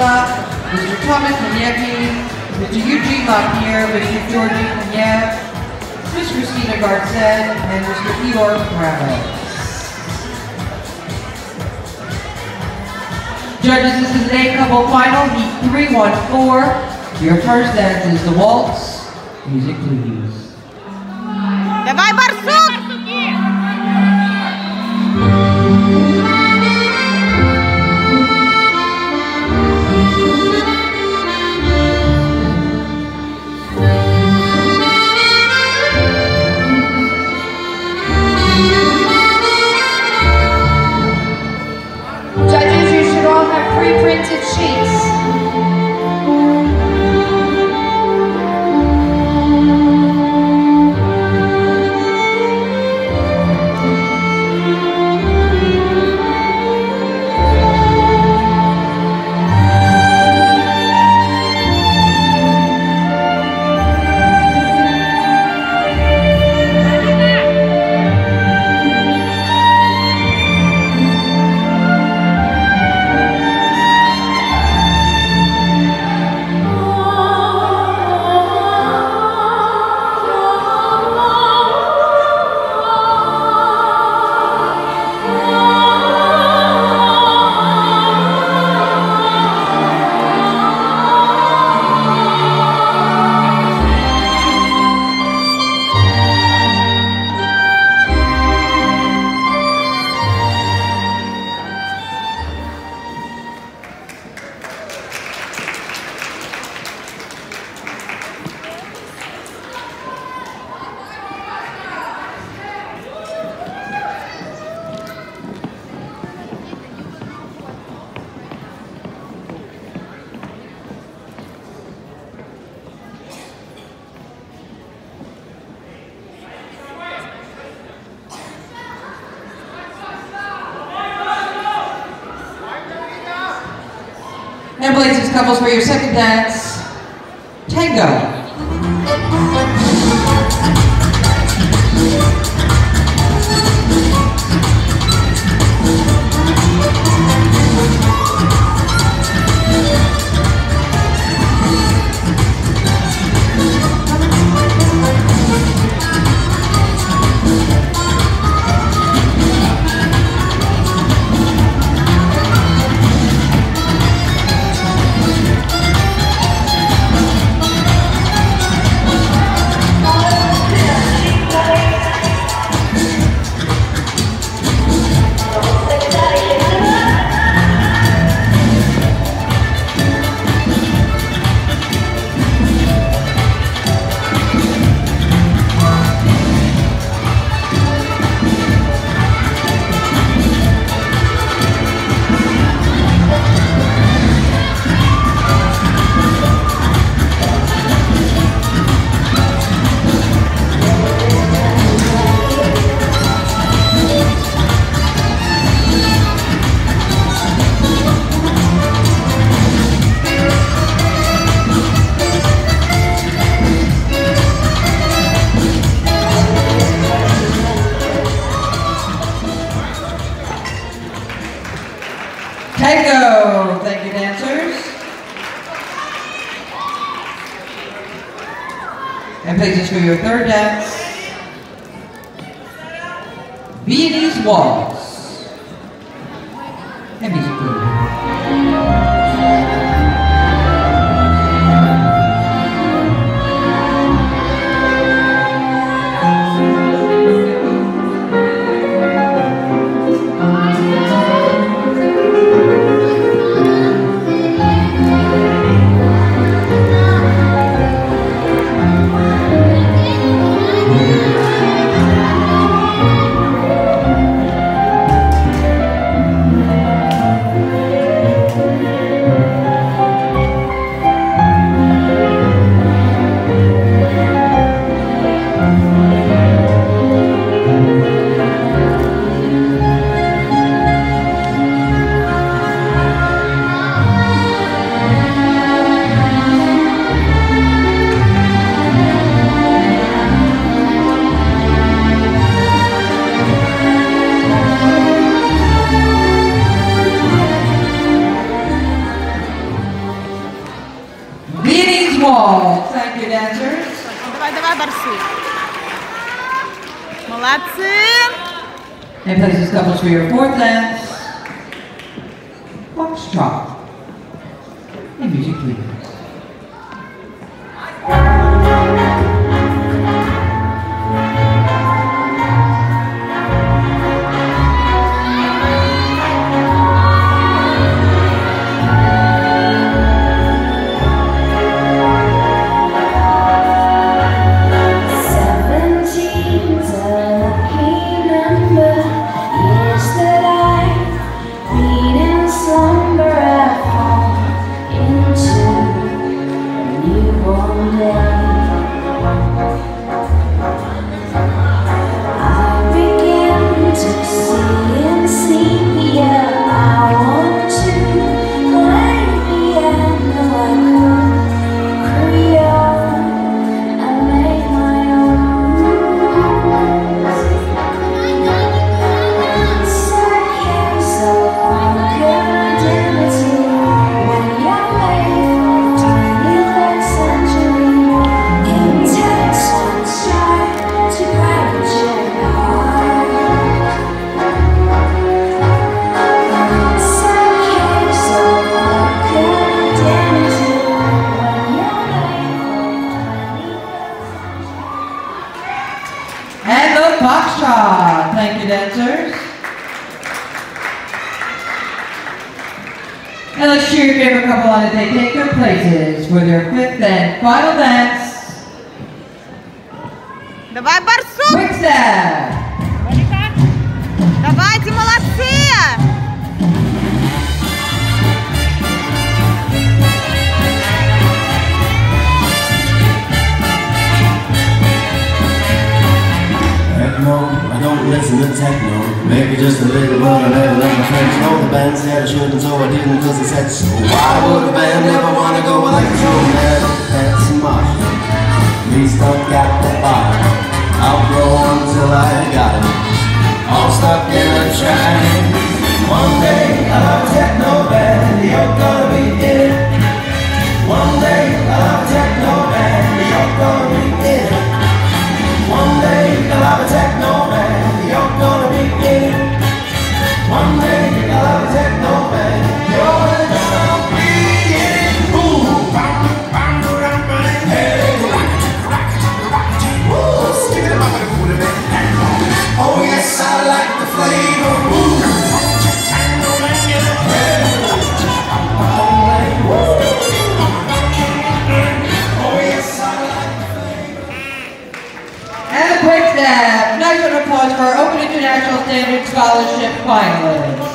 Lila, Mr. Thomas Maniecki, Mr. Eugene LaPierre, Mr. Georgie Kanye, Ms. Christina Garcet, and Mr. Eeyore Ramos. Judges, this is an eight-couple final, heat 314. Your first dance is the waltz. Music, please. Давай, барсук! Places couples for your second dance. Tango. Places for your third dance, Viennese Waltz. And Thank you, dancers. Давай, давай, борцы. Молодцы. And place those couples for your fourth dance. Foxtrot. And music, please. one. couple as they take their places for their fifth and final dance. Давай, Барсук! Quick step! Давайте, молодцы! I don't listen to techno, maybe just a little International Standard Scholarship Pilot.